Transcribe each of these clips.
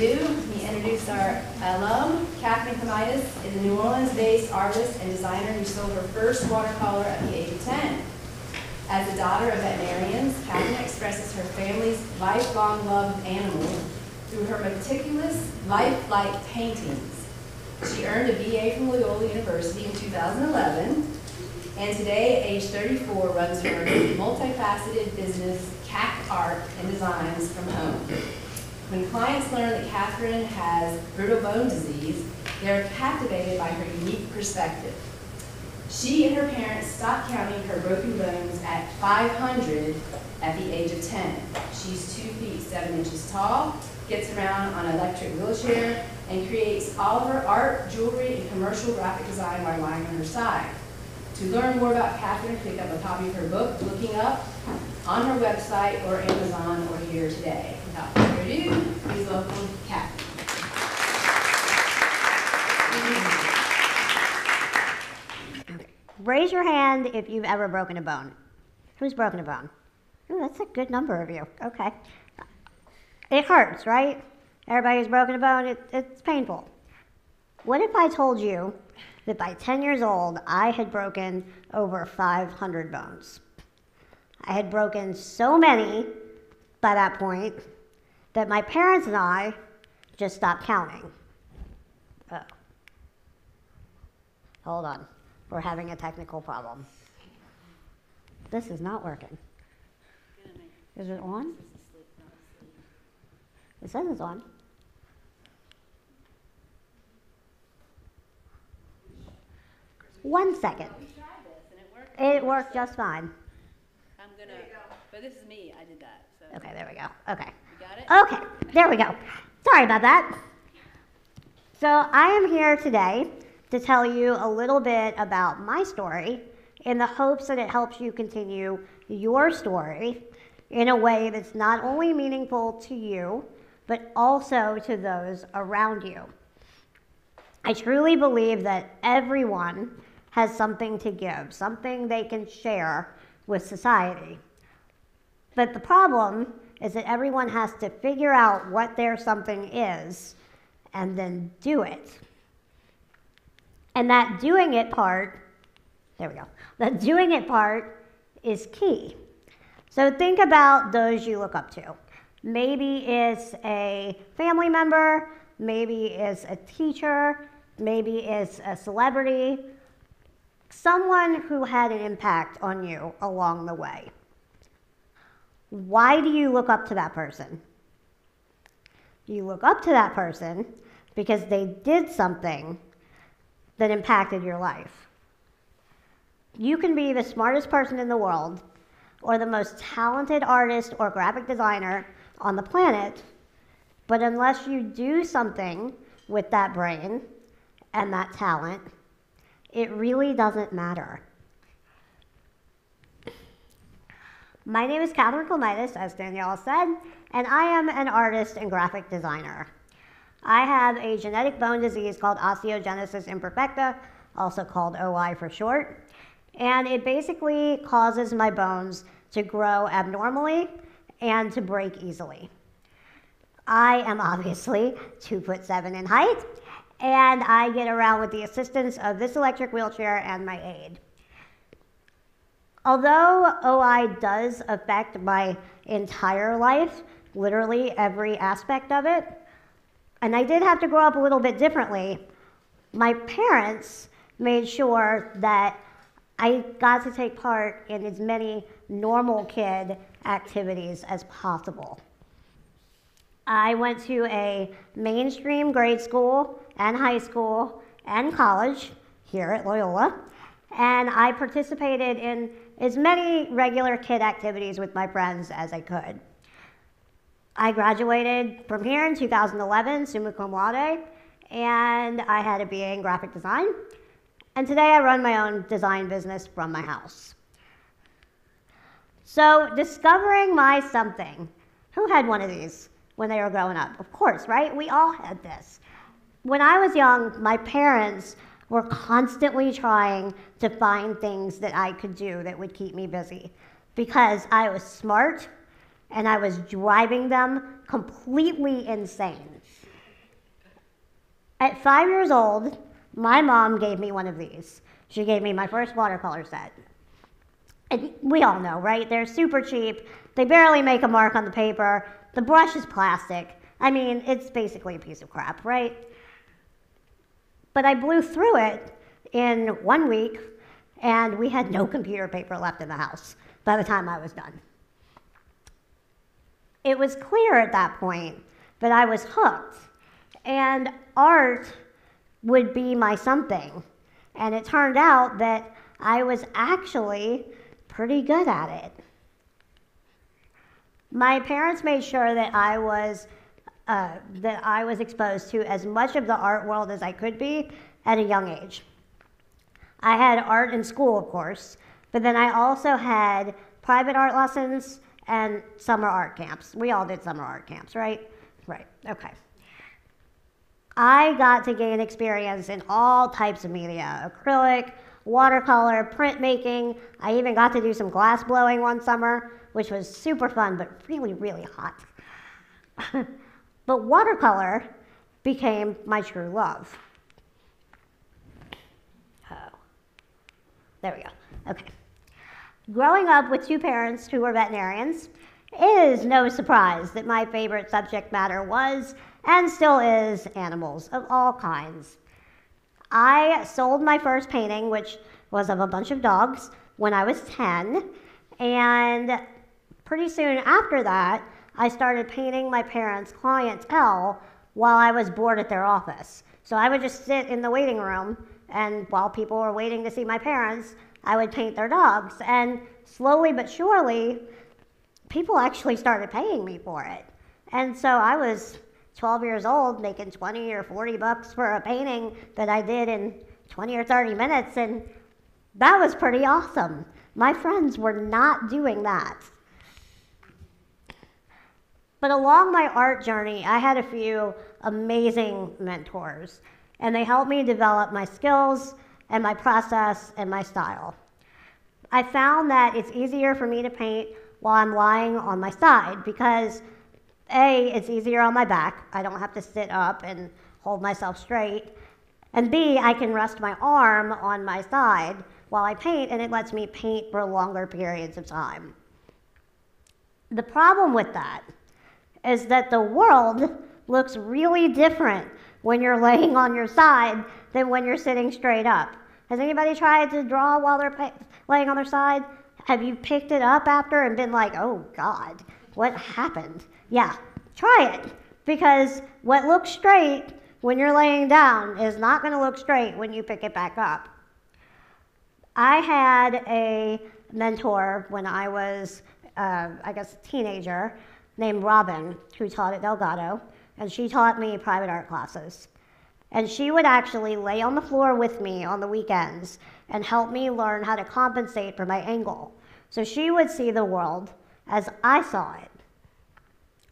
we introduce our alum. Katherine Klimitas is a New Orleans-based artist and designer who sold her first watercolor at the age of 10. As a daughter of veterinarians, Katherine expresses her family's lifelong love of animals through her meticulous, lifelike paintings. She earned a BA from Loyola University in 2011, and today, age 34, runs her multifaceted business, CAC Art and Designs from home. When clients learn that Katherine has brittle bone disease, they are captivated by her unique perspective. She and her parents stopped counting her broken bones at 500 at the age of 10. She's 2 feet 7 inches tall, gets around on an electric wheelchair, and creates all of her art, jewelry, and commercial graphic design while lying on her side. To learn more about Katherine, pick up a copy of her book, Looking Up, on her website or Amazon or here today. Without further ado, please welcome Katherine. Raise your hand if you've ever broken a bone. Who's broken a bone? Ooh, that's a good number of you. Okay. It hurts, right? Everybody's broken a bone, it, it's painful. What if I told you that by 10 years old, I had broken over 500 bones? I had broken so many by that point that my parents and I just stopped counting. Oh. Hold on. We're having a technical problem. This is not working. Is it on? It says it's on. One second. We tried this and it worked. It worked just fine. I'm gonna, but this is me, I did that, so. Okay, there we go. Okay. Okay, there we go. Sorry about that. So, I am here today to tell you a little bit about my story in the hopes that it helps you continue your story in a way that's not only meaningful to you, but also to those around you. I truly believe that everyone has something to give, something they can share with society. But the problem is that everyone has to figure out what their something is and then do it. And that doing it part, there we go, that doing it part is key. So think about those you look up to. Maybe it's a family member, maybe it's a teacher, maybe it's a celebrity, someone who had an impact on you along the way. Why do you look up to that person? You look up to that person because they did something that impacted your life. You can be the smartest person in the world or the most talented artist or graphic designer on the planet, but unless you do something with that brain and that talent, it really doesn't matter. My name is Katherine Klimitas, as Danielle said, and I am an artist and graphic designer. I have a genetic bone disease called osteogenesis imperfecta, also called OI for short, and it basically causes my bones to grow abnormally and to break easily. I am obviously two foot seven in height, and I get around with the assistance of this electric wheelchair and my aid. Although OI does affect my entire life, literally every aspect of it, and I did have to grow up a little bit differently, my parents made sure that I got to take part in as many normal kid activities as possible. I went to a mainstream grade school and high school and college here at Loyola, and I participated in as many regular kid activities with my friends as I could. I graduated from here in 2011, summa cum laude, and I had a BA in graphic design. And today I run my own design business from my house. So, discovering my something. Who had one of these when they were growing up? Of course, right? We all had this. When I was young, my parents were constantly trying to find things that I could do that would keep me busy because I was smart and I was driving them completely insane. At five years old, my mom gave me one of these. She gave me my first watercolor set. And we all know, right? They're super cheap. They barely make a mark on the paper. The brush is plastic. I mean, it's basically a piece of crap, right? But I blew through it in one week, and we had no computer paper left in the house by the time I was done. It was clear at that point that I was hooked, and art would be my something. And it turned out that I was actually pretty good at it. My parents made sure that I was uh, that I was exposed to as much of the art world as I could be at a young age. I had art in school, of course, but then I also had private art lessons and summer art camps. We all did summer art camps, right? Right, okay. I got to gain experience in all types of media acrylic, watercolor, printmaking. I even got to do some glass blowing one summer, which was super fun, but really, really hot. but watercolor became my true love. Oh, there we go. Okay. Growing up with two parents who were veterinarians, it is no surprise that my favorite subject matter was and still is animals of all kinds. I sold my first painting, which was of a bunch of dogs, when I was 10, and pretty soon after that, I started painting my parents' clientele while I was bored at their office. So I would just sit in the waiting room, and while people were waiting to see my parents, I would paint their dogs. And slowly but surely, people actually started paying me for it. And so I was 12 years old making 20 or 40 bucks for a painting that I did in 20 or 30 minutes. And that was pretty awesome. My friends were not doing that. But along my art journey, I had a few amazing mentors, and they helped me develop my skills and my process and my style. I found that it's easier for me to paint while I'm lying on my side because A, it's easier on my back. I don't have to sit up and hold myself straight. And B, I can rest my arm on my side while I paint and it lets me paint for longer periods of time. The problem with that is that the world looks really different when you're laying on your side than when you're sitting straight up. Has anybody tried to draw while they're laying on their side? Have you picked it up after and been like, oh God, what happened? Yeah, try it. Because what looks straight when you're laying down is not going to look straight when you pick it back up. I had a mentor when I was, uh, I guess, a teenager named Robin who taught at Delgado, and she taught me private art classes. And she would actually lay on the floor with me on the weekends and help me learn how to compensate for my angle. So she would see the world as I saw it.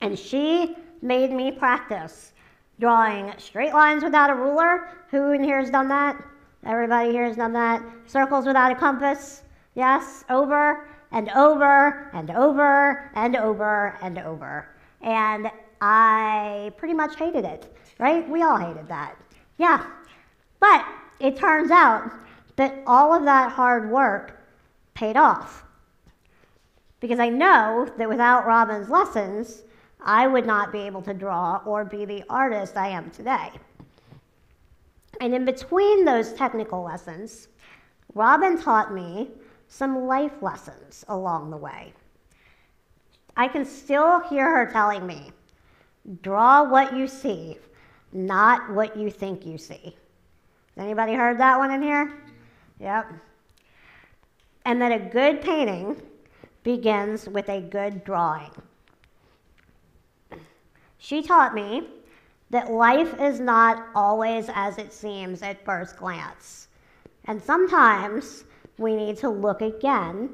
And she made me practice drawing straight lines without a ruler. Who in here has done that? Everybody here has done that. Circles without a compass. Yes, over and over and over and over and over. And I pretty much hated it, right? We all hated that. Yeah. But it turns out that all of that hard work paid off. Because I know that without Robin's lessons, I would not be able to draw or be the artist I am today. And in between those technical lessons, Robin taught me some life lessons along the way. I can still hear her telling me, draw what you see, not what you think you see. Anybody heard that one in here? Yep. And that a good painting begins with a good drawing. She taught me that life is not always as it seems at first glance. And sometimes we need to look again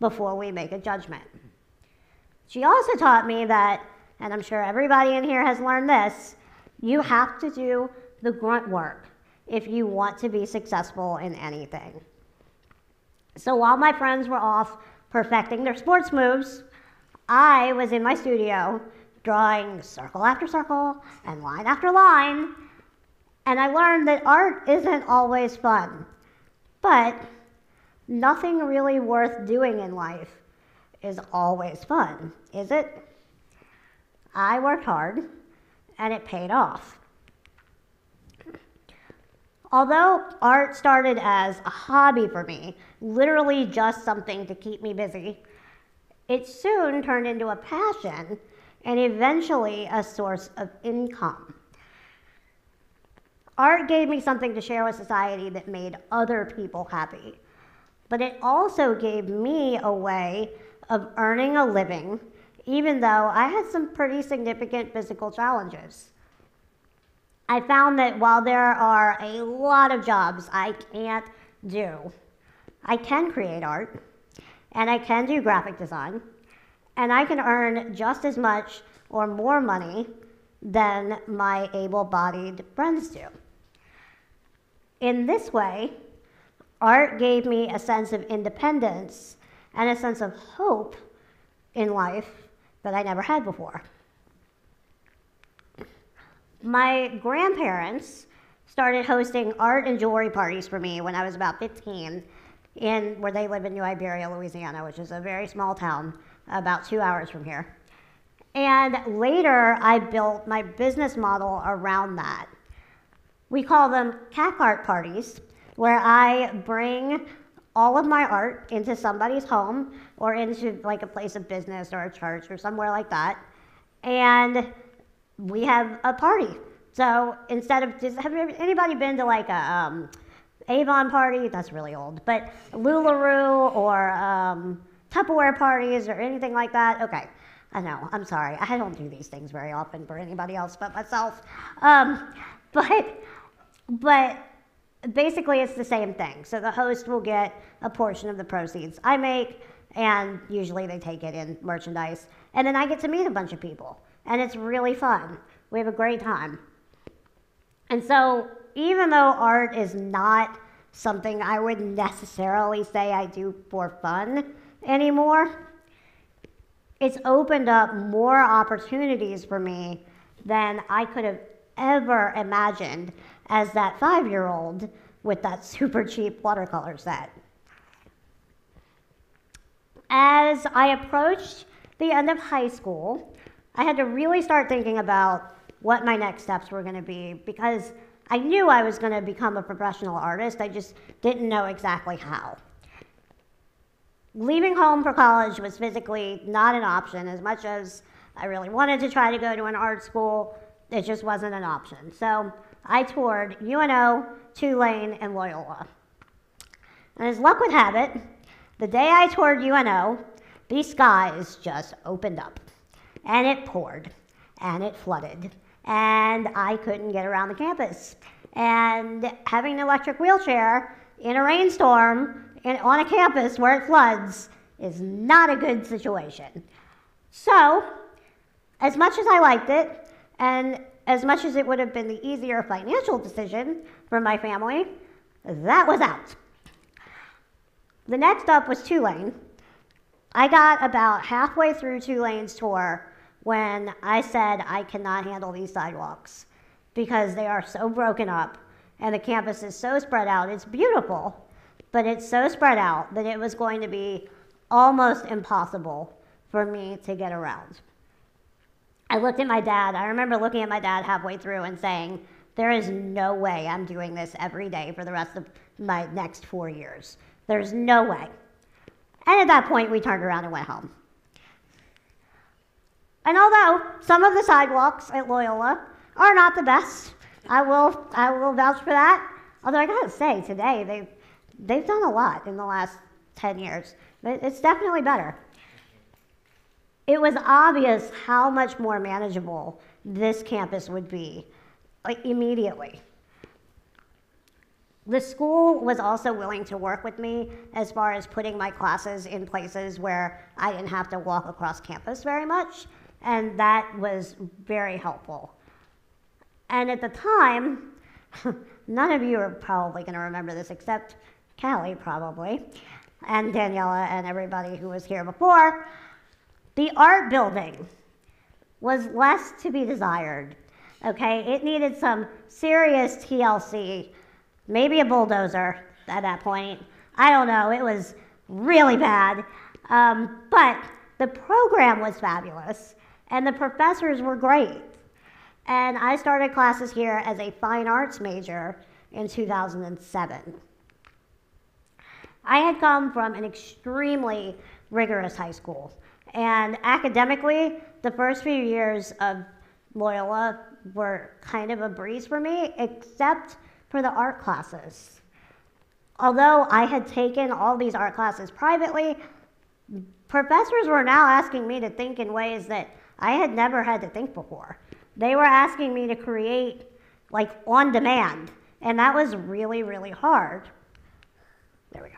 before we make a judgment. She also taught me that, and I'm sure everybody in here has learned this, you have to do the grunt work if you want to be successful in anything. So while my friends were off perfecting their sports moves, I was in my studio drawing circle after circle and line after line. And I learned that art isn't always fun. But nothing really worth doing in life is always fun, is it? I worked hard and it paid off. Although art started as a hobby for me, literally just something to keep me busy, it soon turned into a passion and eventually a source of income. Art gave me something to share with society that made other people happy, but it also gave me a way of earning a living, even though I had some pretty significant physical challenges. I found that while there are a lot of jobs I can't do, I can create art, and I can do graphic design, and I can earn just as much or more money than my able bodied friends do. In this way, art gave me a sense of independence and a sense of hope in life that I never had before. My grandparents started hosting art and jewelry parties for me when I was about 15 in where they live in New Iberia, Louisiana, which is a very small town about two hours from here. And later, I built my business model around that. We call them CAC art parties, where I bring all of my art into somebody's home or into like a place of business or a church or somewhere like that. And we have a party. So instead of just have anybody been to like a um, Avon party? That's really old, but Lularoe or um, Tupperware parties or anything like that? Okay, I know. I'm sorry. I don't do these things very often for anybody else but myself. Um, but but basically, it's the same thing. So the host will get a portion of the proceeds I make, and usually they take it in merchandise, and then I get to meet a bunch of people, and it's really fun. We have a great time. And so, even though art is not something I would necessarily say I do for fun anymore, it's opened up more opportunities for me than I could have ever imagined as that five year old with that super cheap watercolor set. As I approached the end of high school, I had to really start thinking about what my next steps were going to be because I knew I was going to become a professional artist. I just didn't know exactly how. Leaving home for college was physically not an option as much as I really wanted to try to go to an art school. It just wasn't an option. So I toured UNO, Tulane, and Loyola. And as luck would have it, the day I toured UNO, these skies just opened up. And it poured, and it flooded, and I couldn't get around the campus. And having an electric wheelchair in a rainstorm in, on a campus where it floods is not a good situation. So, as much as I liked it, and as much as it would have been the easier financial decision for my family, that was out. The next up was Tulane. I got about halfway through Tulane's tour when I said I cannot handle these sidewalks because they are so broken up and the campus is so spread out. It's beautiful, but it's so spread out that it was going to be almost impossible for me to get around. I looked at my dad. I remember looking at my dad halfway through and saying, There is no way I'm doing this every day for the rest of my next four years. There's no way. And at that point, we turned around and went home. And although some of the sidewalks at Loyola are not the best, I will, I will vouch for that. Although I gotta say, today they've, they've done a lot in the last 10 years. But it's definitely better. It was obvious how much more manageable this campus would be, like immediately. The school was also willing to work with me as far as putting my classes in places where I didn't have to walk across campus very much, and that was very helpful. And at the time, none of you are probably going to remember this except Callie, probably, and Daniela, and everybody who was here before. The art building was less to be desired Okay, it needed some serious TLC, maybe a bulldozer at that point. I don't know, it was really bad. Um, but the program was fabulous, and the professors were great. And I started classes here as a fine arts major in 2007. I had come from an extremely rigorous high school. And academically, the first few years of Loyola were kind of a breeze for me, except for the art classes. Although I had taken all these art classes privately, professors were now asking me to think in ways that I had never had to think before. They were asking me to create like on demand, and that was really, really hard. There we go.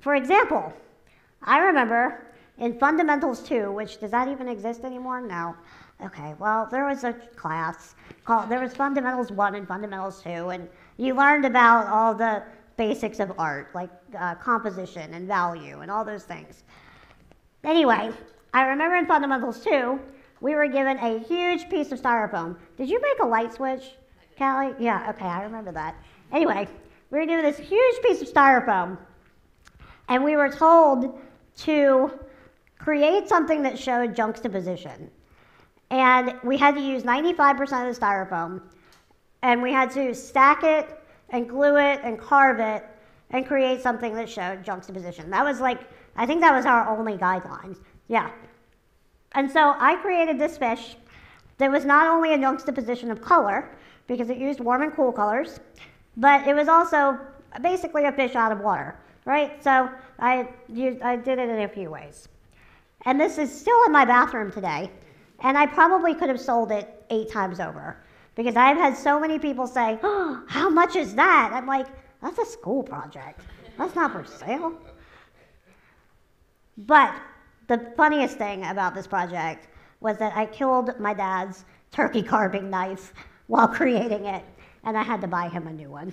For example, I remember in Fundamentals 2, which does that even exist anymore? No. Okay, well, there was a class called, there was Fundamentals 1 and Fundamentals 2, and you learned about all the basics of art, like uh, composition and value and all those things. Anyway, I remember in Fundamentals 2, we were given a huge piece of styrofoam. Did you make a light switch, Callie? Yeah, okay, I remember that. Anyway, we were given this huge piece of styrofoam, and we were told to create something that showed juxtaposition. And we had to use 95% of the styrofoam, and we had to stack it and glue it and carve it and create something that showed juxtaposition. That was like, I think that was our only guidelines. Yeah. And so I created this fish that was not only a juxtaposition of color, because it used warm and cool colors, but it was also basically a fish out of water, right? So I, used, I did it in a few ways. And this is still in my bathroom today, and I probably could have sold it eight times over because I've had so many people say, oh, How much is that? I'm like, That's a school project. That's not for sale. But the funniest thing about this project was that I killed my dad's turkey carving knife while creating it, and I had to buy him a new one.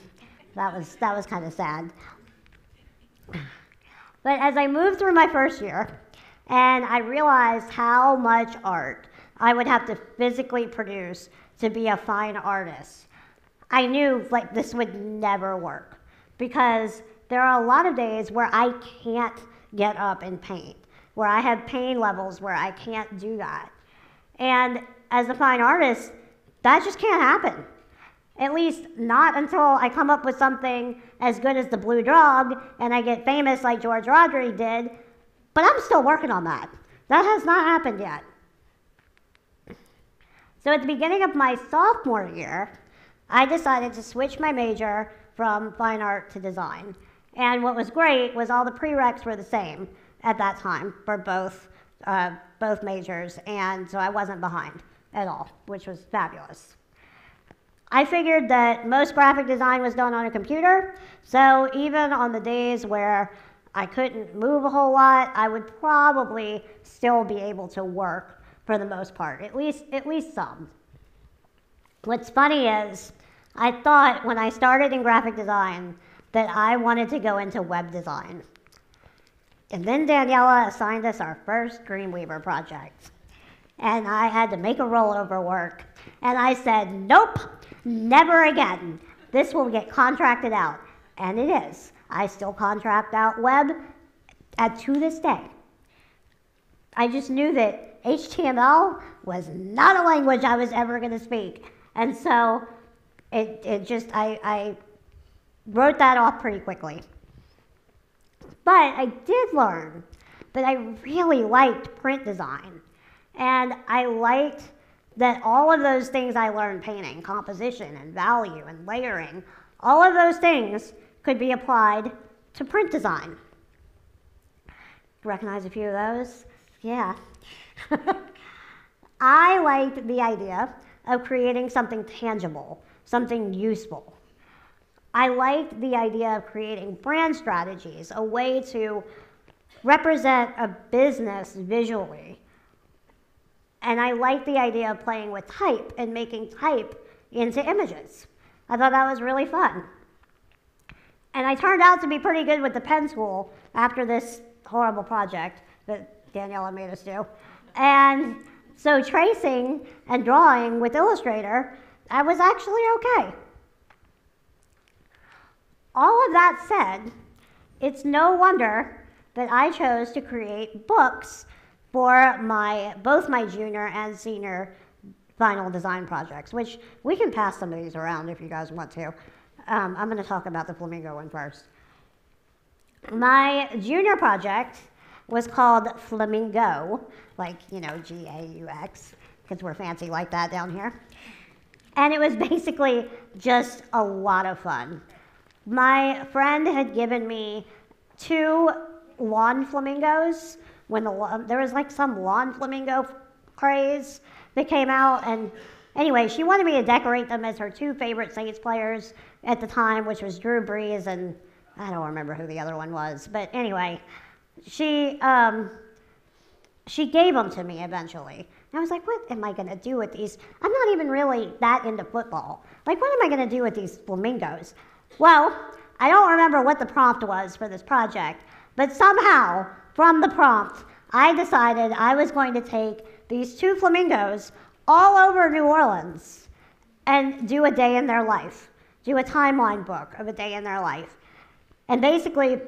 That was, that was kind of sad. But as I moved through my first year, and I realized how much art I would have to physically produce to be a fine artist, I knew like this would never work because there are a lot of days where I can't get up and paint where I have pain levels where I can't do that. And as a fine artist, that just can't happen. At least not until I come up with something as good as the Blue Dog and I get famous like George Rodrigue did. But I'm still working on that. That has not happened yet. So at the beginning of my sophomore year, I decided to switch my major from fine art to design. And what was great was all the prereqs were the same at that time for both, uh, both majors, and so I wasn't behind at all, which was fabulous. I figured that most graphic design was done on a computer, so even on the days where I couldn't move a whole lot, I would probably still be able to work for the most part, at least, at least some. What's funny is, I thought when I started in graphic design that I wanted to go into web design. And then Daniela assigned us our first Dreamweaver project. And I had to make a rollover work. And I said, nope, never again. This will get contracted out. And it is. I still contract out web at, to this day. I just knew that HTML was not a language I was ever going to speak. And so it, it just, I, I wrote that off pretty quickly. But I did learn that I really liked print design. And I liked that all of those things I learned painting, composition and value and layering, all of those things could be applied to print design. Recognize a few of those? Yeah. I liked the idea of creating something tangible, something useful. I liked the idea of creating brand strategies, a way to represent a business visually. And I liked the idea of playing with type and making type into images. I thought that was really fun. And I turned out to be pretty good with the pen tool after this horrible project that Daniela made us do. And So tracing and drawing with Illustrator, I was actually okay. All of that said, it's no wonder that I chose to create books for my both my junior and senior final design projects, which we can pass some of these around if you guys want to. Um, I'm going to talk about the flamingo one first. My junior project was called Flamingo, like, you know, G A U X, because we're fancy like that down here. And it was basically just a lot of fun. My friend had given me two lawn flamingos when the there was like some lawn flamingo craze that came out and anyway she wanted me to decorate them as her two favorite saints players at the time which was drew brees and i don't remember who the other one was but anyway she um, she gave them to me eventually. And i was like what am i going to do with these? I'm not even really that into football. Like what am i going to do with these flamingos? Well i don't remember what the prompt was for this project but somehow from the prompt, I decided I was going to take these two flamingos all over New Orleans and do a day in their life, do a timeline book of a day in their life. And basically,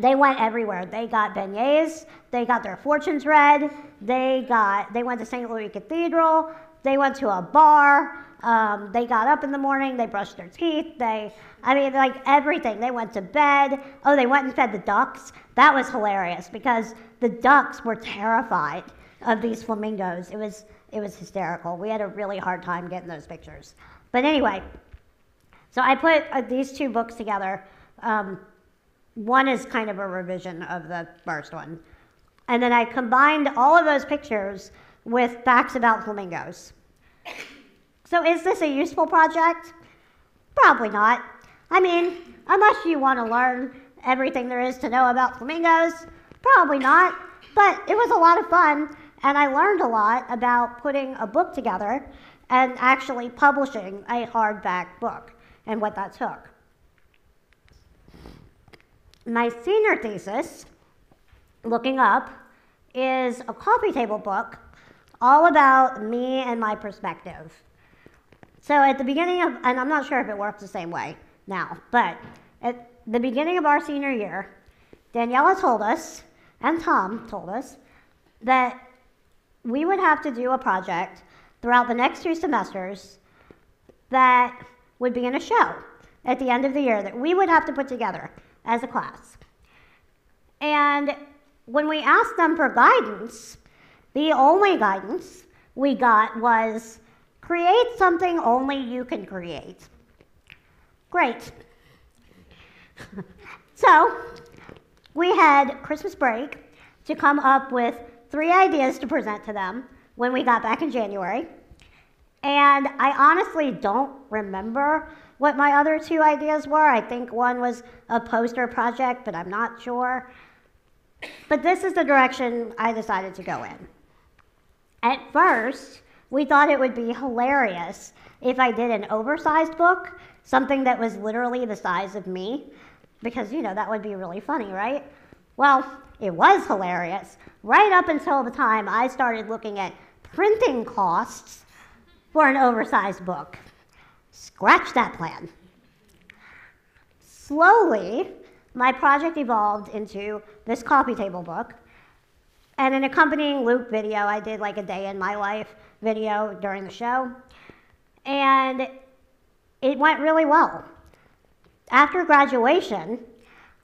they went everywhere. They got beignets, they got their fortunes read, they got they went to St. Louis Cathedral, they went to a bar, um, they got up in the morning, they brushed their teeth, they, I mean, like everything. They went to bed. Oh, they went and fed the ducks. That was hilarious because the ducks were terrified of these flamingos. It was, it was hysterical. We had a really hard time getting those pictures. But anyway, so I put uh, these two books together. Um, one is kind of a revision of the first one. And then I combined all of those pictures with facts about flamingos. So is this a useful project? Probably not. I mean, unless you want to learn everything there is to know about flamingos, probably not. But it was a lot of fun, and I learned a lot about putting a book together and actually publishing a hardback book and what that took. My senior thesis, looking up, is a coffee table book all about me and my perspective. So at the beginning of, and I'm not sure if it works the same way now, but at the beginning of our senior year, Daniela told us, and Tom told us, that we would have to do a project throughout the next two semesters that would be in a show at the end of the year that we would have to put together as a class. And when we asked them for guidance, the only guidance we got was Create something only you can create. Great. so, we had Christmas break to come up with three ideas to present to them when we got back in January. And I honestly don't remember what my other two ideas were. I think one was a poster project, but I'm not sure. But this is the direction I decided to go in. At first, we thought it would be hilarious if I did an oversized book, something that was literally the size of me, because, you know, that would be really funny, right? Well, it was hilarious right up until the time I started looking at printing costs for an oversized book. Scratch that plan. Slowly, my project evolved into this coffee table book and an accompanying loop video. I did like a day in my life video during the show. And it went really well. After graduation,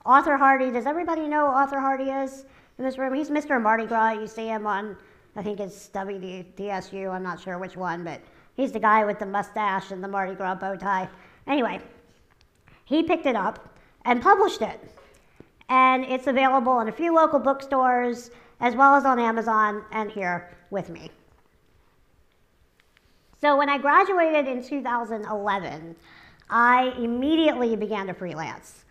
Arthur Hardy, does everybody know Arthur Hardy is in this room? He's Mr. Mardi Gras. You see him on, I think it's WDSU, I'm not sure which one, but he's the guy with the mustache and the Mardi Gras bow tie. Anyway, he picked it up and published it. And it's available in a few local bookstores as well as on Amazon and here with me. So when I graduated in 2011, I immediately began to freelance.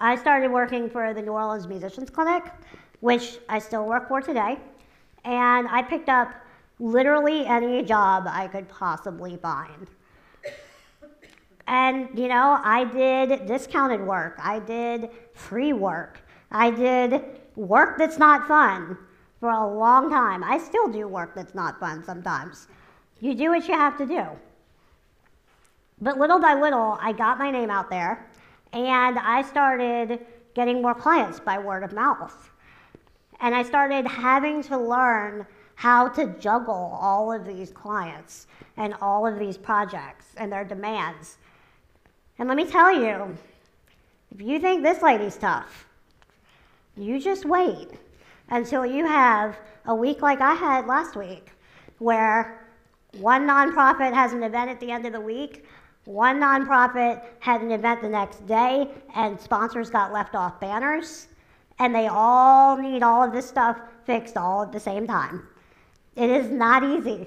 I started working for the New Orleans Musicians Clinic, which I still work for today, and I picked up literally any job I could possibly find. And, you know, I did discounted work, I did free work, I did work that's not fun, for a long time. I still do work that's not fun sometimes. You do what you have to do. But little by little, I got my name out there and I started getting more clients by word of mouth. And I started having to learn how to juggle all of these clients and all of these projects and their demands. And let me tell you, if you think this lady's tough, you just wait until you have a week like I had last week, where one nonprofit has an event at the end of the week, one nonprofit had an event the next day, and sponsors got left off banners, and they all need all of this stuff fixed all at the same time. It is not easy.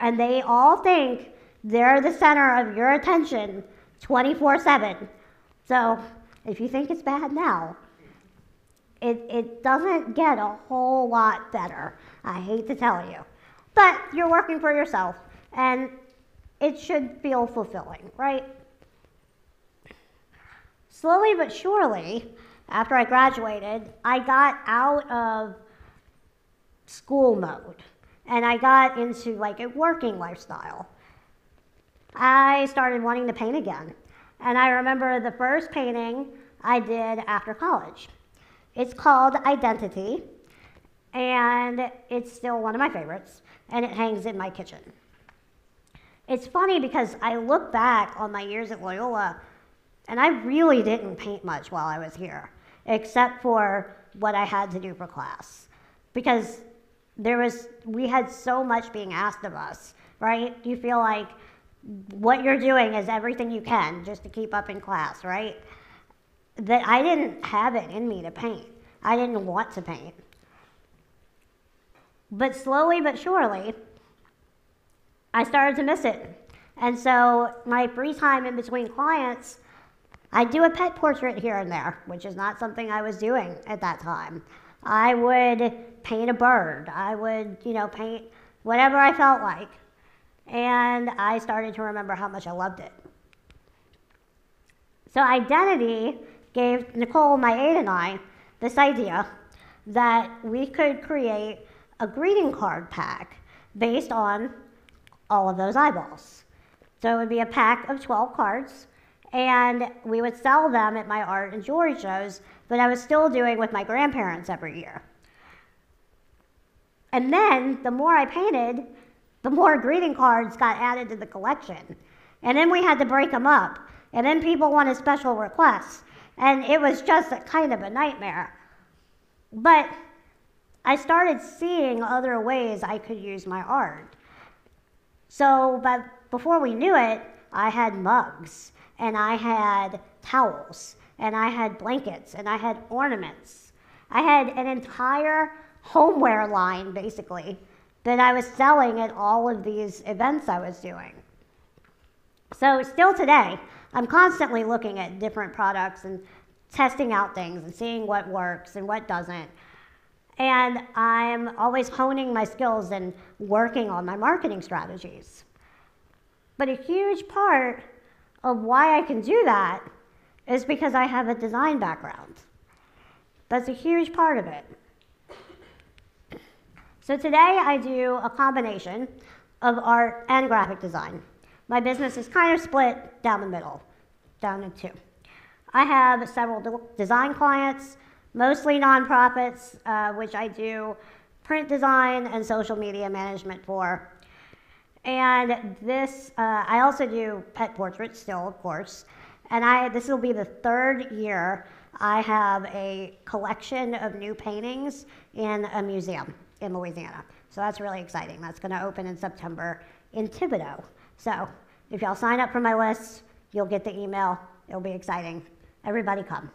And they all think they're the center of your attention 24 7. So if you think it's bad now, it, it doesn't get a whole lot better. I hate to tell you. But you're working for yourself, and it should feel fulfilling, right? Slowly but surely, after I graduated, I got out of school mode and I got into like a working lifestyle. I started wanting to paint again. And I remember the first painting I did after college. It's called Identity, and it's still one of my favorites, and it hangs in my kitchen. It's funny because I look back on my years at Loyola, and I really didn't paint much while I was here, except for what I had to do for class. Because there was, we had so much being asked of us, right? You feel like what you're doing is everything you can just to keep up in class, right? that I didn't have it in me to paint. I didn't want to paint. But slowly but surely, I started to miss it. And so my free time in between clients, I do a pet portrait here and there, which is not something I was doing at that time. I would paint a bird. I would, you know, paint whatever I felt like. And I started to remember how much I loved it. So identity gave Nicole, my aide, and I this idea that we could create a greeting card pack based on all of those eyeballs. So it would be a pack of 12 cards, and we would sell them at my art and jewelry shows, but I was still doing with my grandparents every year. And then the more I painted, the more greeting cards got added to the collection. And then we had to break them up. And then people wanted special requests. And it was just a kind of a nightmare. But I started seeing other ways I could use my art. So, but before we knew it, I had mugs, and I had towels, and I had blankets, and I had ornaments. I had an entire homeware line, basically, that I was selling at all of these events I was doing. So, still today, I'm constantly looking at different products and testing out things and seeing what works and what doesn't. And I'm always honing my skills and working on my marketing strategies. But a huge part of why I can do that is because I have a design background. That's a huge part of it. So today I do a combination of art and graphic design. My business is kind of split down the middle, down in two. I have several de design clients, mostly nonprofits, uh, which I do print design and social media management for. And this, uh, I also do pet portraits still, of course. And I, this will be the third year I have a collection of new paintings in a museum in Louisiana. So that's really exciting. That's going to open in September in Thibodaux. So if y'all sign up for my list, you'll get the email. It'll be exciting. Everybody come.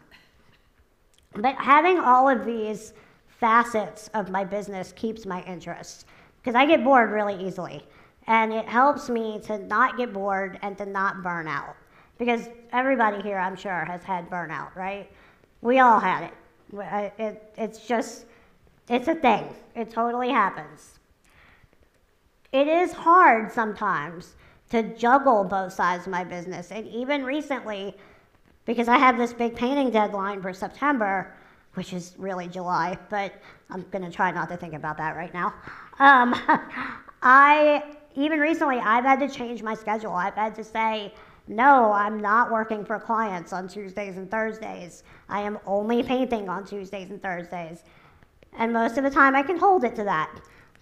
But having all of these facets of my business keeps my interest because I get bored really easily. And it helps me to not get bored and to not burn out. Because everybody here, I'm sure, has had burnout, right? We all had it. it it's just, it's a thing. It totally happens. It is hard sometimes to juggle both sides of my business. And even recently, because I have this big painting deadline for September, which is really July, but I'm going to try not to think about that right now. Um, I, even recently, I've had to change my schedule. I've had to say, no, I'm not working for clients on Tuesdays and Thursdays. I am only painting on Tuesdays and Thursdays. And most of the time, I can hold it to that.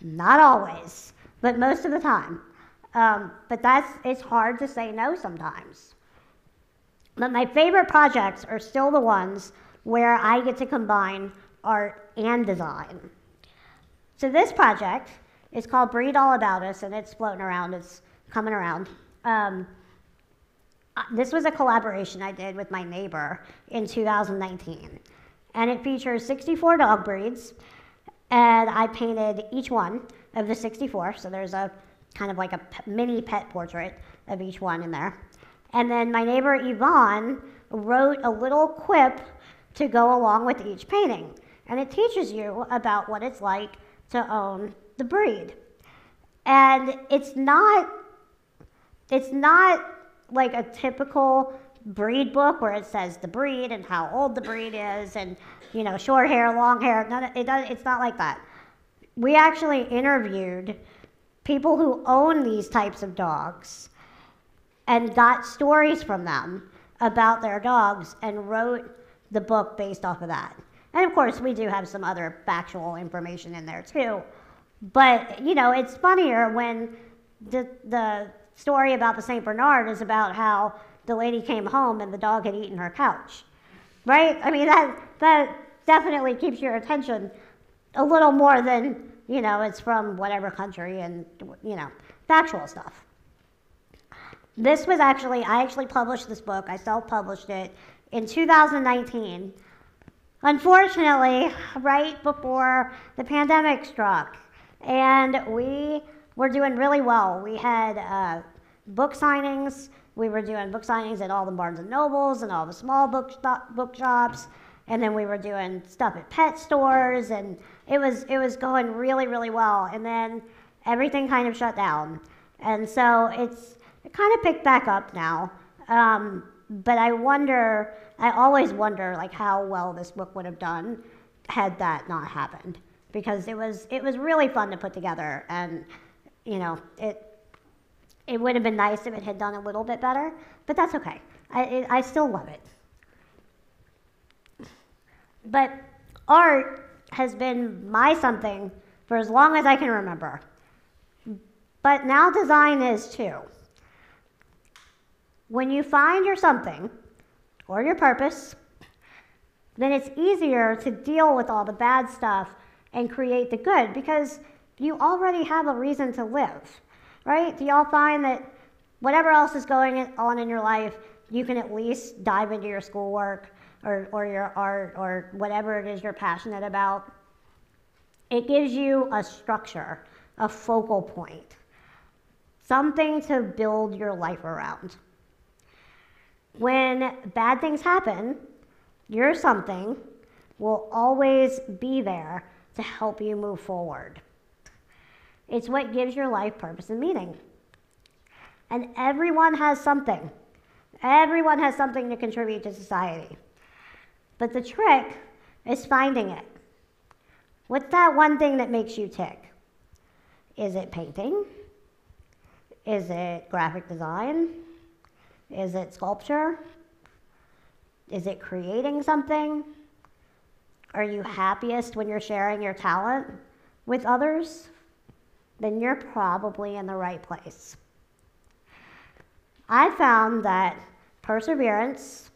Not always, but most of the time. Um, but that's, it's hard to say no sometimes. But my favorite projects are still the ones where I get to combine art and design. So this project is called Breed All About Us, and it's floating around, it's coming around. Um, uh, this was a collaboration I did with my neighbor in 2019. And it features 64 dog breeds, and I painted each one of the 64. So there's a kind of like a mini pet portrait of each one in there. And then my neighbor Yvonne wrote a little quip to go along with each painting. And it teaches you about what it's like to own the breed. And it's not, it's not like a typical breed book where it says the breed and how old the breed is and, you know, short hair, long hair. None of, it does, it's not like that. We actually interviewed people who own these types of dogs and got stories from them about their dogs and wrote the book based off of that. And of course, we do have some other factual information in there too. But, you know, it's funnier when the, the story about the St. Bernard is about how the lady came home and the dog had eaten her couch. Right? I mean, that, that definitely keeps your attention a little more than, you know, it's from whatever country and, you know, factual stuff. This was actually, I actually published this book, I self published it in 2019. Unfortunately, right before the pandemic struck, and we were doing really well. We had uh, book signings. We were doing book signings at all the Barnes and Nobles and all the small book bookshops, and then we were doing stuff at pet stores, and it was it was going really really well. And then everything kind of shut down, and so it's it kind of picked back up now. Um, but I wonder, I always wonder like how well this book would have done had that not happened. Because it was it was really fun to put together and you know it it would have been nice if it had done a little bit better but that's okay. I, it, I still love it. But art has been my something for as long as I can remember. But now design is too when you find your something or your purpose, then it's easier to deal with all the bad stuff and create the good because you already have a reason to live, right? Do y'all find that whatever else is going on in your life, you can at least dive into your schoolwork or, or your art or whatever it is you're passionate about? It gives you a structure, a focal point, something to build your life around. When bad things happen, your something will always be there to help you move forward. It's what gives your life purpose and meaning. And everyone has something. Everyone has something to contribute to society. But the trick is finding it. What's that one thing that makes you tick? Is it painting? Is it graphic design? Is it sculpture? Is it creating something? Are you happiest when you're sharing your talent with others? Then you're probably in the right place. I found that perseverance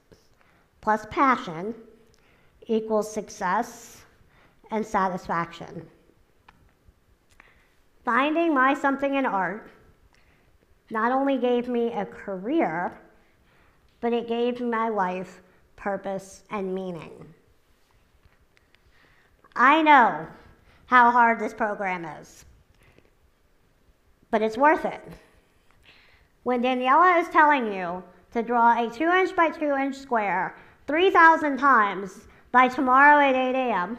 plus passion equals success and satisfaction. Finding my something in art not only gave me a career, but it gave my life purpose and meaning. I know how hard this program is, but it's worth it. When Daniela is telling you to draw a 2 inch by 2 inch square 3,000 times by tomorrow at 8 a.m.,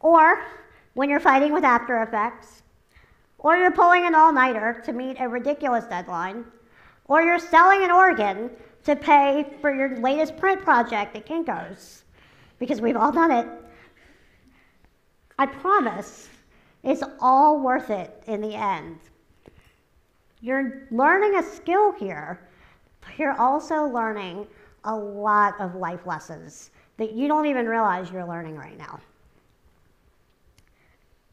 or when you're fighting with After Effects, or you're pulling an all nighter to meet a ridiculous deadline, or you're selling an organ to pay for your latest print project at Kinko's. because we've all done it. I promise it's all worth it in the end. You're learning a skill here, but you're also learning a lot of life lessons that you don't even realize you're learning right now.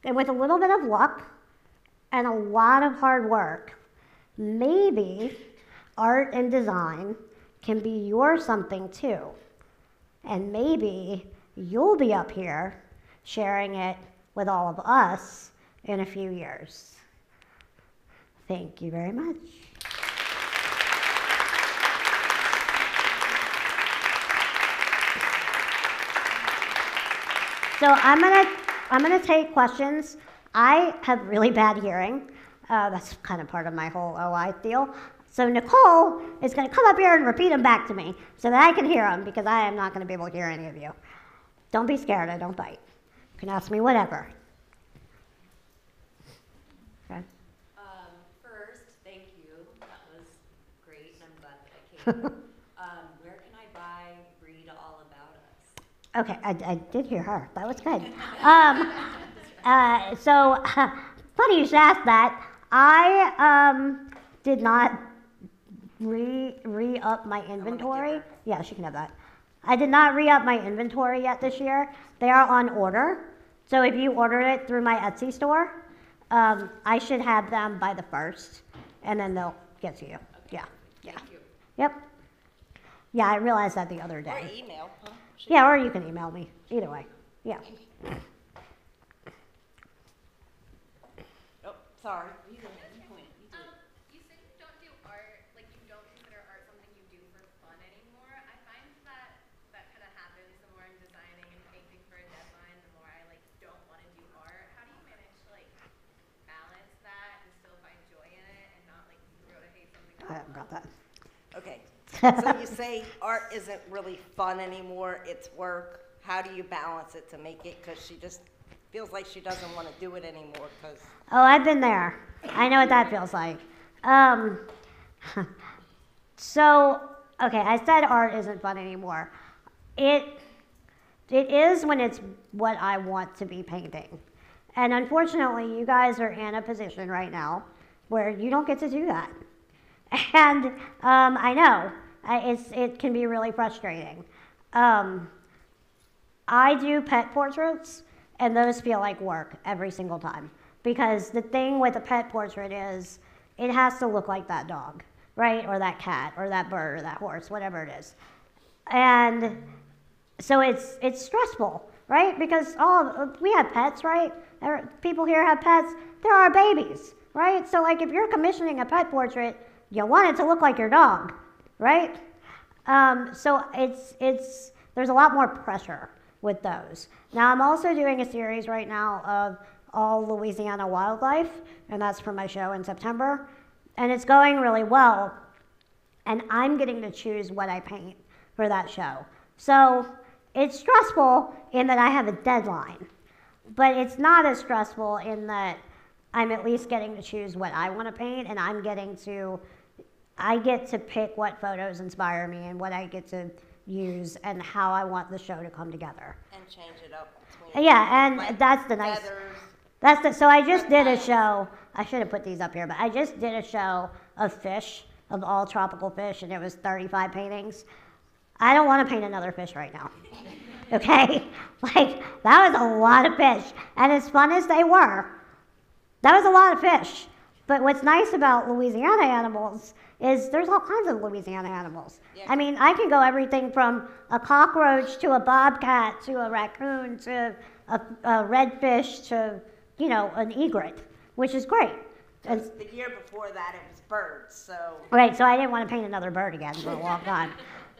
And with a little bit of luck and a lot of hard work, maybe art and design can be your something too. And maybe you'll be up here sharing it with all of us in a few years. Thank you very much. So I'm gonna I'm gonna take questions. I have really bad hearing. Uh, that's kind of part of my whole OI deal. So Nicole is gonna come up here and repeat them back to me so that I can hear them because I am not gonna be able to hear any of you. Don't be scared. I don't bite. You can ask me whatever. Okay. Um, first, thank you. That was great, and I'm glad that I came. um, where can I buy Breed All About Us? Okay, I, I did hear her. That was good. Um, uh, so, funny you should ask that. I um, did not re re up my inventory. Yeah, she can have that. I did not re up my inventory yet this year. They are on order. So if you order it through my Etsy store, um, I should have them by the first, and then they'll get to you. Yeah, yeah. Thank you. Yep. Yeah, I realized that the other Or day. email, huh? Yeah, or you can email me. Either way. Yeah. Oh, sorry. You go ahead. You point. You do Um, it. you said you don't do art, like you don't consider art something you do for fun anymore. I find that that kind of happens the more I'm designing and painting for a deadline, the more I like don't want to do art. How do you manage to like balance that and still find joy in it and not like grow to hate something? I haven't got that. Okay, so you say art isn't really fun anymore, it's work. How do you balance it to make it, because she just feels like she doesn't want to do it anymore, because, Oh, I've been there. I know what that feels like. Um, so, okay, I said art isn't fun anymore. It, it is when it's what I want to be painting. And unfortunately, you guys are in a position right now where you don't get to do that. And um, I know it's, it can be really frustrating. Um, I do pet portraits, and those feel like work every single time. Because the thing with a pet portrait is it has to look like that dog, right? Or that cat, or that bird, or that horse, whatever it is. And so it's, it's stressful, right? Because all we have pets, right? People here have pets. There are babies, right? So like if you're commissioning a pet portrait, you want it to look like your dog, right? Um, so it's it's there's a lot more pressure with those. Now I'm also doing a series right now of all Louisiana wildlife, and that's for my show in September, and it's going really well. And I'm getting to choose what I paint for that show. So it's stressful in that I have a deadline, but it's not as stressful in that I'm at least getting to choose what I want to paint, and I'm getting to I get to pick what photos inspire me and what I get to use and how I want the show to come together. and change it up between. Yeah, and like that's the nice. Feathers, That's the. So I just did a show. I should have put these up here, but I just did a show of fish, of all tropical fish, and it was 35 paintings. I don't want to paint another fish right now. Okay, like that was a lot of fish, and as fun as they were, that was a lot of fish. But what's nice about Louisiana animals is there's all kinds of Louisiana animals. Yeah. I mean, I can go everything from a cockroach to a bobcat to a raccoon to a, a redfish to, you know, an egret, which is great. And, the year before that, it was birds, so, right, so I didn't want to paint another bird again for a long time,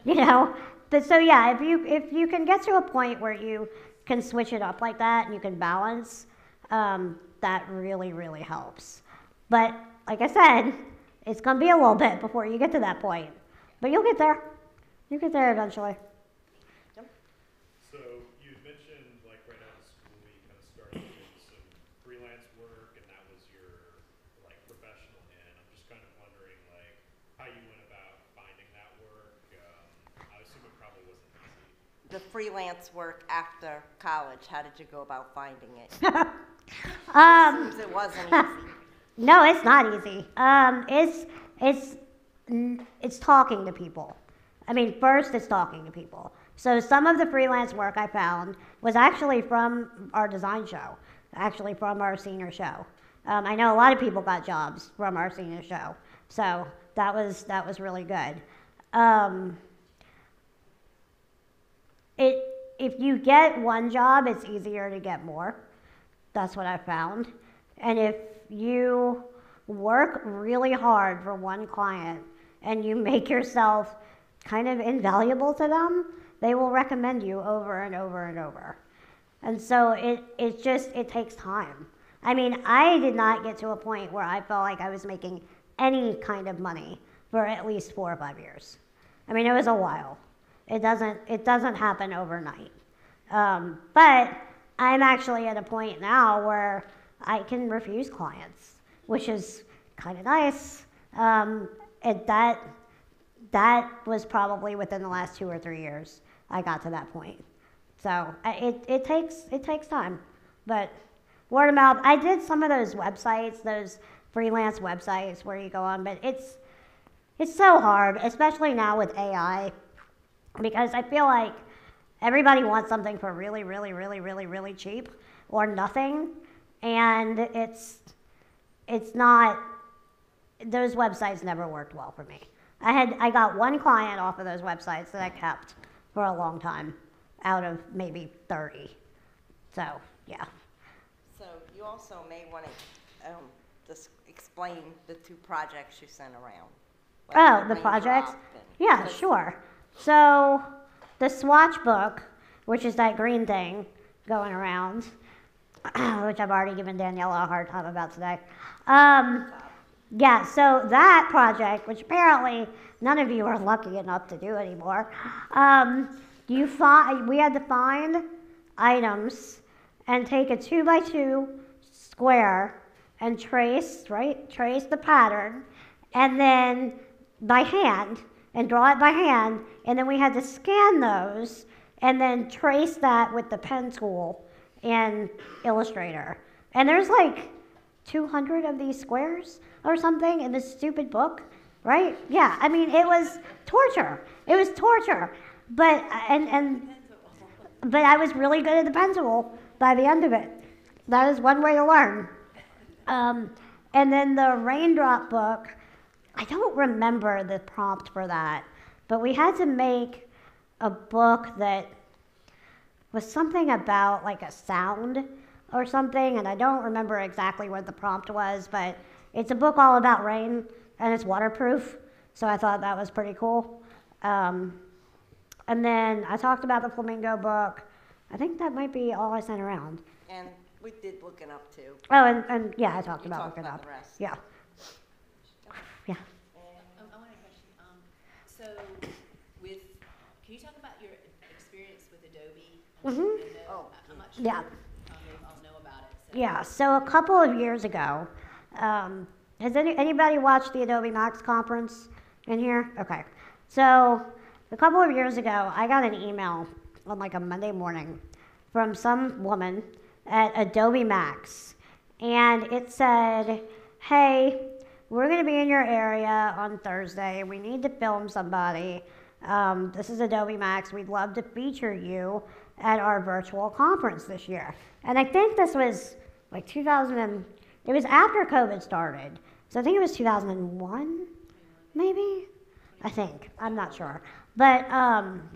you know. But so yeah, if you if you can get to a point where you can switch it up like that and you can balance, um, that really really helps. But like I said, it's gonna be a little bit before you get to that point, but you'll get there. You get there eventually. So you mentioned like right out of school, you kind of started doing some freelance work, and that was your like professional end. I'm just kind of wondering like how you went about finding that work. Um, I assume it probably wasn't easy. the freelance work after college, how did you go about finding it? Um, it wasn't easy. No, it's not easy. Um, it's it's it's talking to people. I mean, first it's talking to people. So some of the freelance work I found was actually from our design show, actually from our senior show. Um, I know a lot of people got jobs from our senior show, so that was that was really good. Um, it if you get one job, it's easier to get more. That's what I found. And if you work really hard for one client and you make yourself kind of invaluable to them, they will recommend you over and over and over. And so it, it just, it takes time. I mean, I did not get to a point where I felt like I was making any kind of money for at least four or five years. I mean, it was a while. It doesn't, it doesn't happen overnight. Um, but I'm actually at a point now where I can refuse clients, which is kind of nice. Um, and that, that was probably within the last two or three years I got to that point. So it, it takes it takes time, but word of mouth. I did some of those websites, those freelance websites where you go on, but it's it's so hard, especially now with AI, because I feel like everybody wants something for really, really, really, really, really cheap or nothing, and it's it's not. Those websites never worked well for me. I had I got one client off of those websites that I kept for a long time, out of maybe thirty. So yeah. So you also may want to, um, just explain the two projects you sent around. like Oh, the projects? Yeah, sure. So, the swatch book, which is that green thing going around, which I've already given Daniela a hard time about today. Um, yeah, so that project, which apparently none of you are lucky enough to do anymore, um, you find we had to find items and take a two by two square and trace right trace the pattern and then by hand and draw it by hand and then we had to scan those and then trace that with the pen tool in illustrator. And there's like 200 of these squares or something in this stupid book right? Yeah i mean it was torture. It was torture. But and and but i was really good at the pencil by the end of it. That is one way to learn. Um, and then the raindrop book, I don't remember the prompt for that, but we had to make a book that was something about like a sound or something, and I don't remember exactly what the prompt was, but it's a book all about rain and it's waterproof, so I thought that was pretty cool. Um, and then I talked about the flamingo book. I think that might be all I sent around. And we did looking up too. Oh, and, and yeah, I talked You about talked looking about up. the rest. Yeah. Um, I want a question. Um, so with, can you talk about your experience with Adobe? I Mhm. mean, I know- Oh, I- I'm not sure. Yeah. Um, they all know about it, so. Yeah. So a couple of years ago, um, has any, anybody watched the Adobe Max conference in here? Okay. So a couple of years ago, I got an email on like a Monday morning from some woman at Adobe Max, and it said, "Hey, we're going to be in your area on Thursday. We need to film somebody. Um, this is Adobe Max. We'd love to feature you at our virtual conference this year." And I think this was like 2000. And, it was after COVID started, so I think it was 2001, maybe. I think I'm not sure, but um,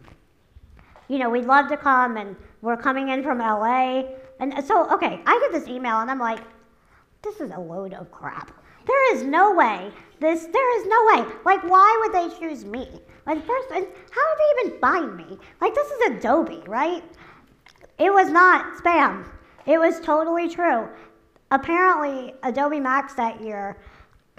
you know, we'd love to come and we're coming in from LA. And so, okay, I get this email and I'm like, this is a load of crap. There is no way. This, there is no way. Like, why would they choose me? Like, first, how did they even find me? Like, this is Adobe, right? It was not spam. It was totally true. Apparently, Adobe Max that year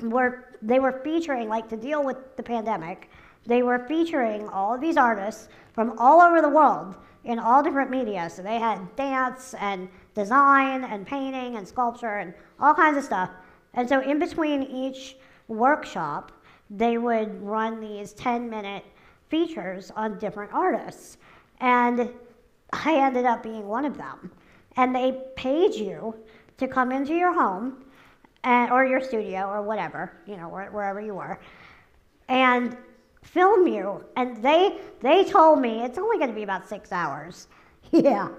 were they were featuring like to deal with the pandemic. They were featuring all of these artists from all over the world in all different media. So they had dance and design and painting and sculpture and all kinds of stuff. And so in between each workshop, they would run these 10 minute features on different artists. And I ended up being one of them. And they paid you to come into your home and, or your studio or whatever, you know, wherever you were, and film you. And they, they told me it's only going to be about six hours. yeah.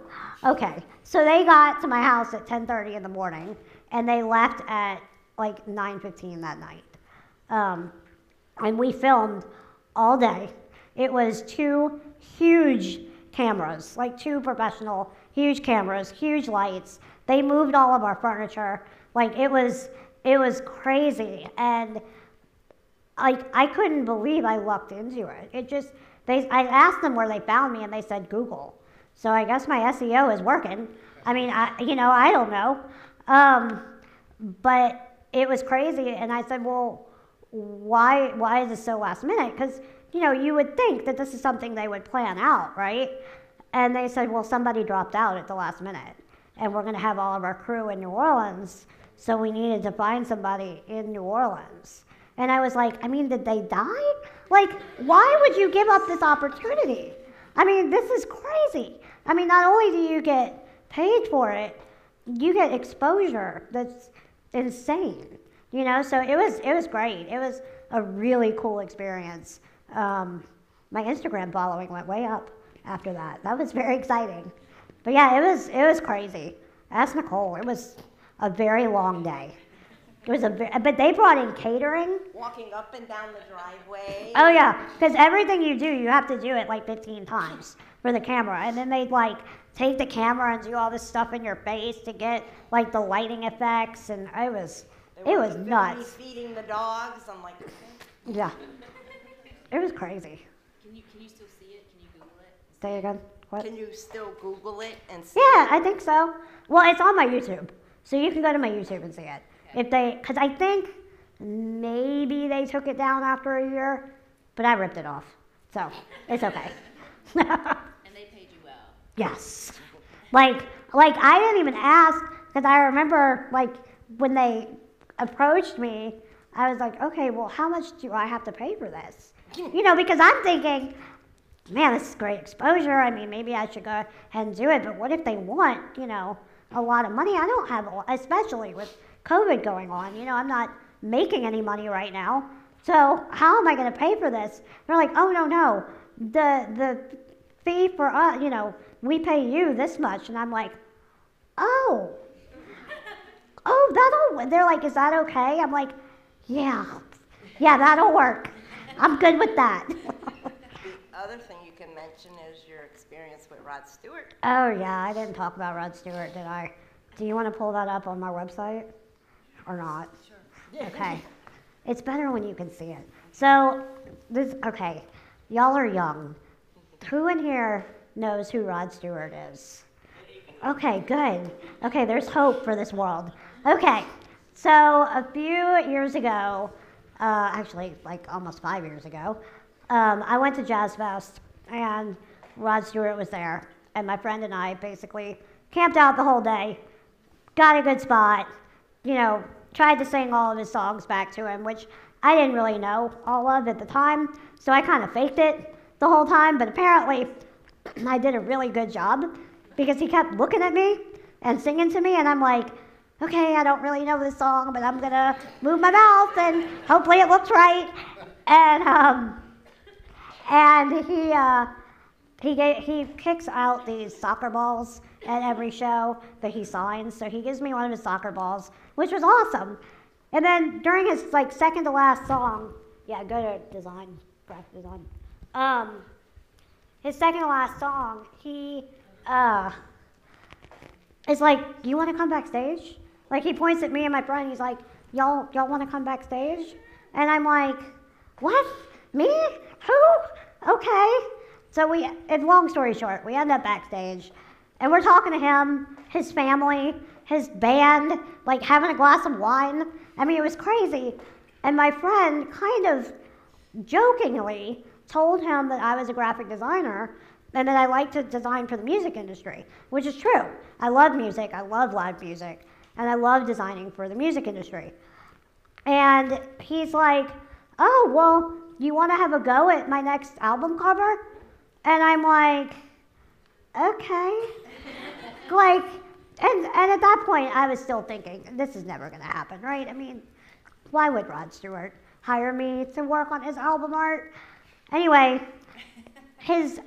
Okay. So they got to my house at 10:30 in the morning, and they left at like 9:15 that night. Um, and we filmed all day. It was two huge cameras, like two professional huge cameras, huge lights. They moved all of our furniture. Like it was, it was crazy, and like I couldn't believe I lucked into it. It just they I asked them where they found me, and they said Google. So I guess my SEO is working. I mean, I you know I don't know, um, but it was crazy, and I said, well, why why is this so last minute? Because you know you would think that this is something they would plan out, right? And they said, well, somebody dropped out at the last minute, and we're going to have all of our crew in New Orleans, so we needed to find somebody in New Orleans. And I was like, I mean, did they die? Like, why would you give up this opportunity? I mean, this is crazy. I mean, not only do you get paid for it, you get exposure that's insane. You know, so it was it was great. It was a really cool experience. Um, my Instagram following went way up after that. That was very exciting. But yeah, it was it was crazy. Ask Nicole. It was a very long day. It was a but they brought in catering. Walking up and down the driveway. Oh yeah, because everything you do, you have to do it like 15 times for the camera, and then they'd like take the camera and do all this stuff in your face to get like the lighting effects, and I was They it was filming me nuts. Feeding the dogs. I'm like, okay. Yeah, it was crazy. Can you, can you still see it? Can you Google it? Say it again. What? can you still Google it and see? Yeah, it? I think so. Well, it's on my YouTube, so you can go to my YouTube and see it. If they, because I think maybe they took it down after a year, but I ripped it off, so it's okay. And they paid you well. yes, like like I didn't even ask because I remember like when they approached me, I was like, okay, well, how much do I have to pay for this? Hmm. You know, because I'm thinking, man, this is great exposure. I mean, maybe I should go ahead and do it. But what if they want, you know, a lot of money? I don't have, a lot, especially with COVID going on. You know, I'm not making any money right now. So how am I going to pay for this? They're like, oh no no, the the fee for us, you know, we pay you this much, and I'm like, oh, oh that'll. They're like, is that okay? I'm like, yeah, yeah, that'll work. I'm good with that. The other thing you can mention is your experience with Rod Stewart. Oh yeah, I didn't talk about Rod Stewart, did I? Do you want to pull that up on my website or not? Sure. Okay. It's better when you can see it. So this okay, y'all are young. Mm-hmm. Who in here knows who Rod Stewart is? Okay, good. Okay, there's hope for this world. Okay, so a few years ago, uh, actually like almost five years ago, um, I went to Jazz Fest and Rod Stewart was there, and my friend and I basically camped out the whole day, got a good spot, you know, tried to sing all of his songs back to him, which I didn't really know all of at the time, so I kind of faked it the whole time, but apparently I did a really good job because he kept looking at me and singing to me, and I'm like, okay, I don't really know this song, but I'm gonna move my mouth and hopefully it looks right. And um, and he uh, he he kicks out these soccer balls at every show that he signs. So he gives me one of his soccer balls, which was awesome. And then during his like second to last song, yeah, go to design, graphic design. Um, his second to last song, he uh, is like, Do "You want to come backstage?" Like he points at me and my friend. He's like, "Y'all, y'all want to come backstage?" And I'm like, "What? Me? Who? Okay." So we, and long story short, we end up backstage, and we're talking to him, his family, his band, like having a glass of wine. I mean, it was crazy. And my friend kind of jokingly told him that I was a graphic designer and that I like to design for the music industry, which is true. I love music, I love live music, and I love designing for the music industry. And he's like, Oh, well, you want to have a go at my next album cover? And I'm like, okay. like, and, and at that point, I was still thinking, this is never going to happen, right? I mean, why would Rod Stewart hire me to work on his album art? Anyway, his,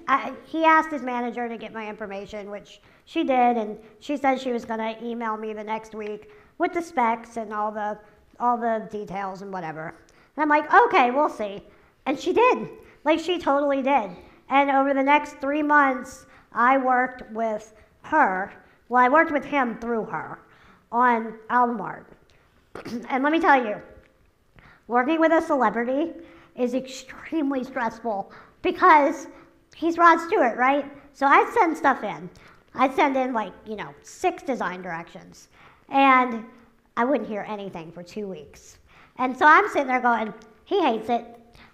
he asked his manager to get my information, which she did, and she said she was going to email me the next week with the specs and all the, all the details and whatever. And I'm like, okay, we'll see. And she did. Like, she totally did. And over the next three months, I worked with her. Well, I worked with him through her on album art. and let me tell you, working with a celebrity is extremely stressful because he's Rod Stewart, right? So I send stuff in. I send in like, you know, six design directions. And I wouldn't hear anything for two weeks. And so I'm sitting there going, he hates it.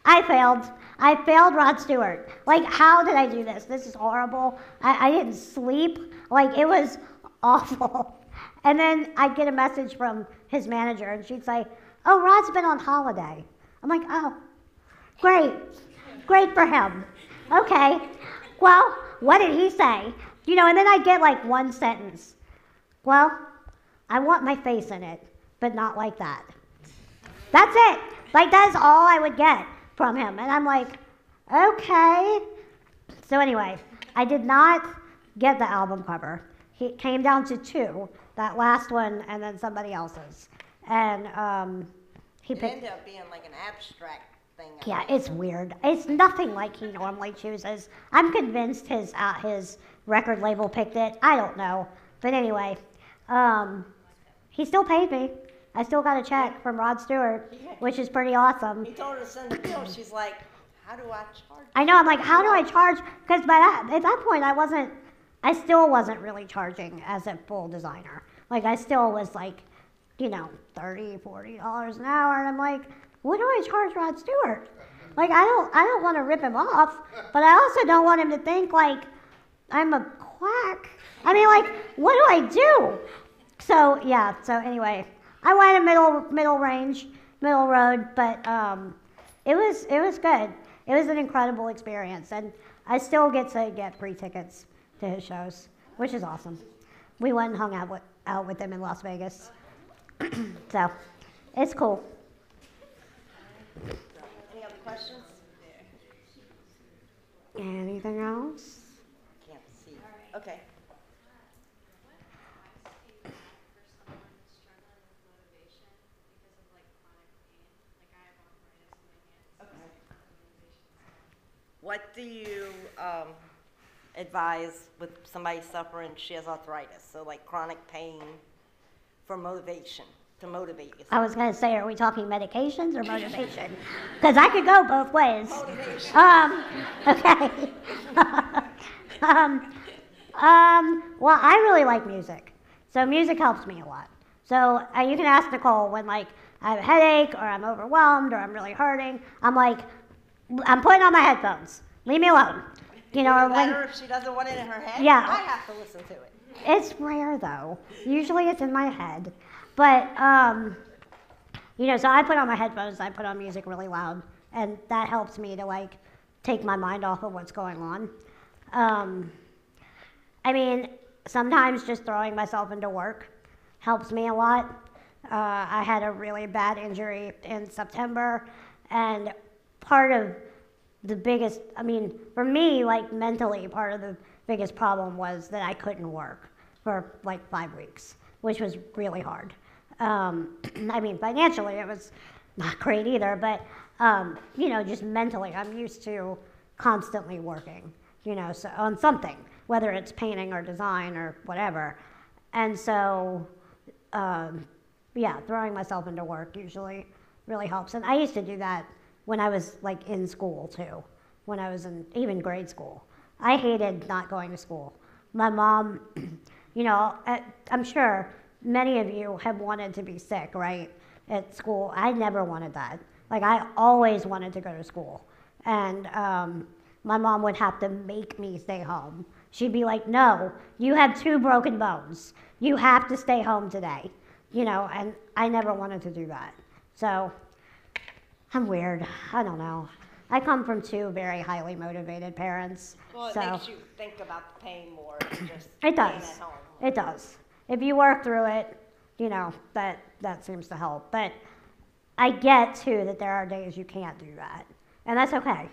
I failed. I failed Rod Stewart. Like, how did I do this? This is horrible. I, I didn't sleep. Like, it was awful. And then I'd get a message from his manager, and she'd say, Oh, Rod's been on holiday. I'm like, Oh, great. Great for him. Okay. Well, what did he say? You know, and then I'd get like one sentence. Well, I want my face in it, but not like that. That's it. Like, that's all I would get from him. And I'm like, okay. So, anyway, I did not get the album cover. He came down to two that last one and then somebody else's. And um, he It picked. ended up being like an abstract thing. I Yeah, think. it's weird. It's nothing like he normally chooses. I'm convinced his uh, his record label picked it. I don't know, but anyway, um, he still paid me. I still got a check from Rod Stewart, which is pretty awesome. He told her to send a bill. She's like, how do I charge? I know. I'm like, how do I charge? Because by that at that point, I wasn't. I still wasn't really charging as a full designer. Like I still was like, you know, 30 40 dollars an hour, and I'm like, what do I charge Rod Stewart? Like I don't. I don't want to rip him off, but I also don't want him to think like I'm a quack. I mean, like, what do I do? So yeah. So anyway, I went a middle middle range, middle road, but um, it was it was good. It was an incredible experience, and I still get to get free tickets to his shows, which is awesome. We went and hung out with out with him in Las Vegas, so it's cool. Any other questions? Anything else? Can't see. Okay. What do you um, advise with somebody suffering, she has arthritis, so like chronic pain for motivation, to motivate you? I was gonna say, are we talking medications or motivation? Because I could go both ways. Um, okay. um, um, well, I really like music, so music helps me a lot. So uh, you can ask Nicole when like I have a headache or I'm overwhelmed or I'm really hurting. I'm like, I'm putting on my headphones. Leave me alone. You know, or when if she doesn't want it in her head? Yeah. I have to listen to it. it's rare though. Usually it's in my head. But um, you know, so I put on my headphones, I put on music really loud, and that helps me to like take my mind off of what's going on. Um, I mean, sometimes just throwing myself into work helps me a lot. Uh, I had a really bad injury in September, and part of the biggest, I mean, for me, like mentally, part of the biggest problem was that I couldn't work for like five weeks, which was really hard. Um, I mean, financially, it was not great either, but, um, you know, just mentally, I'm used to constantly working, you know, so on something, whether it's painting or design or whatever. And so, um, yeah, throwing myself into work usually really helps. And I used to do that when I was like in school too, when I was in even grade school. I hated not going to school. My mom, you know, I'm sure many of you have wanted to be sick, right, at school. I never wanted that. Like, I always wanted to go to school. And um, my mom would have to make me stay home. She'd be like, no, you have two broken bones. You have to stay home today. You know, and I never wanted to do that. So I'm weird. I don't know. I come from two very highly motivated parents. Well, it so makes you think about paying more just it does. It does. If you work through it, you know, that, that seems to help. But I get too that there are days you can't do that. And that's okay.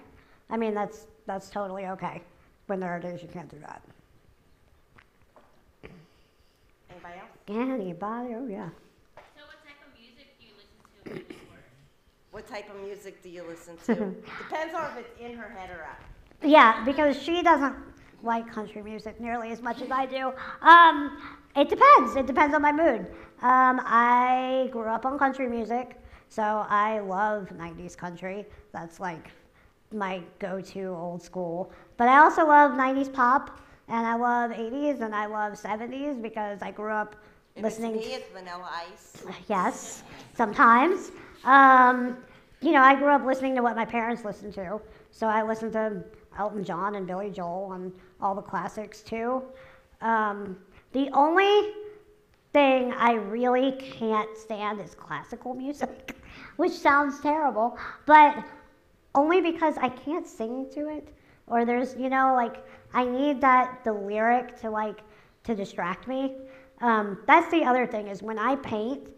I mean, that's, that's totally okay when there are days you can't do that. Anybody else? Anybody? Oh, yeah. So what type of music do you listen to when you work? What type of music do you listen to? Depends on if it's in her head or out. Yeah, because she doesn't like country music nearly as much as I do. Um, it depends. It depends on my mood. Um, I grew up on country music, so I love 90s country. That's like my go to old school. But I also love 90s pop, and I love 80s, and I love 70s because I grew up If listening it's to me, it's Vanilla Ice. Yes, sometimes. Um, you know, I grew up listening to what my parents listened to. So I listened to Elton John and Billy Joel and all the classics too. Um, the only thing I really can't stand is classical music, which sounds terrible, but only because I can't sing to it. Or there's, you know, like I need that the lyric to like to distract me. Um, that's the other thing is when I paint,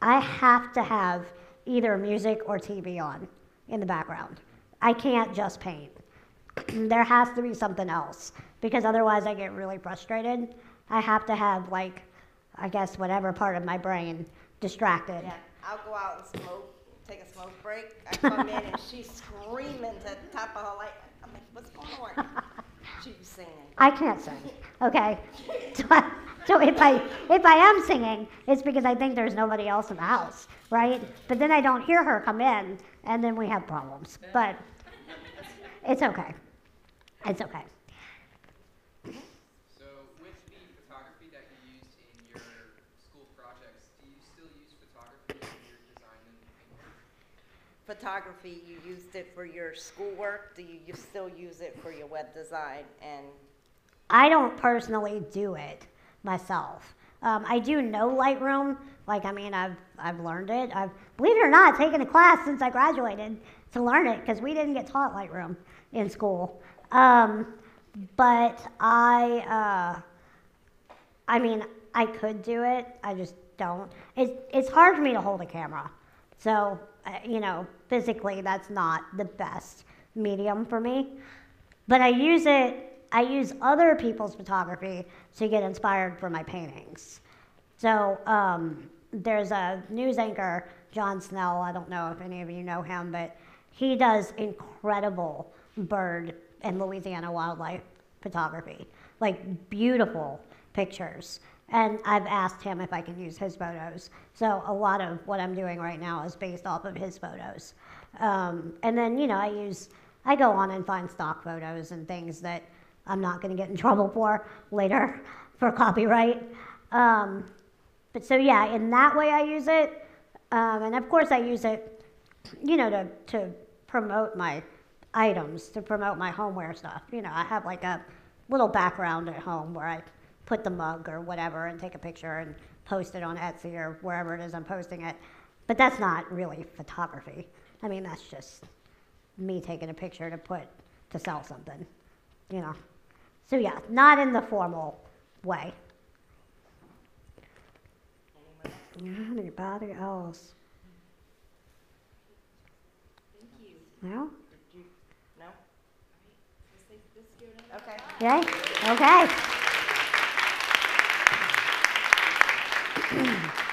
I have to have either music or TV on in the background. I can't just paint. there has to be something else because otherwise I get really frustrated. I have to have like, I guess whatever part of my brain distracted. Yeah, I'll go out and smoke, take a smoke break. I come in and she's screaming to the top of her light. I'm like, what's going on? She's singing. I can't sing. Okay. So, so if I if I am singing, it's because I think there's nobody else in the house, right? But then I don't hear her come in, and then we have problems. But it's okay. It's okay. So with the photography that you used in your school projects, do you still use photography in your design and paintwork? Photography, you used it for your schoolwork. Do you, you still use it for your web design? And I don't personally do it myself. Um, I do know Lightroom. Like, I mean, I've, I've learned it. I've, believe it or not, taken a class since I graduated to learn it because we didn't get taught Lightroom in school. Um, but I, uh, I mean, I could do it. I just don't. It's, it's hard for me to hold a camera. So, you know, physically, that's not the best medium for me. But I use it, I use other people's photography to get inspired for my paintings. So um, there's a news anchor, John Snell. I don't know if any of you know him, but he does incredible bird and Louisiana wildlife photography, like beautiful pictures. And I've asked him if I can use his photos. So a lot of what I'm doing right now is based off of his photos. Um, and then, you know, I use, I go on and find stock photos and things that I'm not going to get in trouble for later for copyright. Um, but so yeah, in that way I use it, um, and of course I use it, you know, to to promote my items, to promote my homeware stuff. You know, I have like a little background at home where I put the mug or whatever and take a picture and post it on Etsy or wherever it is I'm posting it. But that's not really photography. I mean, that's just me taking a picture to put to sell something, you know. So yeah, not in the formal way. Anybody else? Thank you. No? did you, no? Let's, say- let's give it another Okay. Thank you.